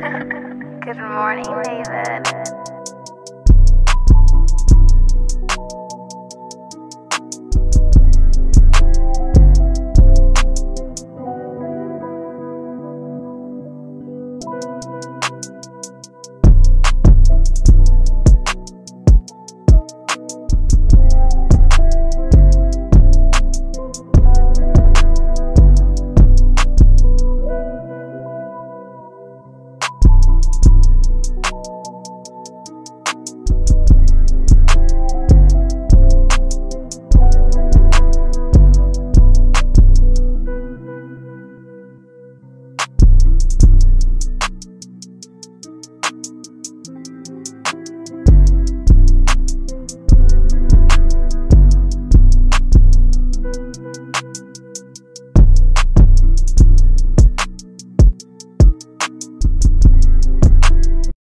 Good morning, David.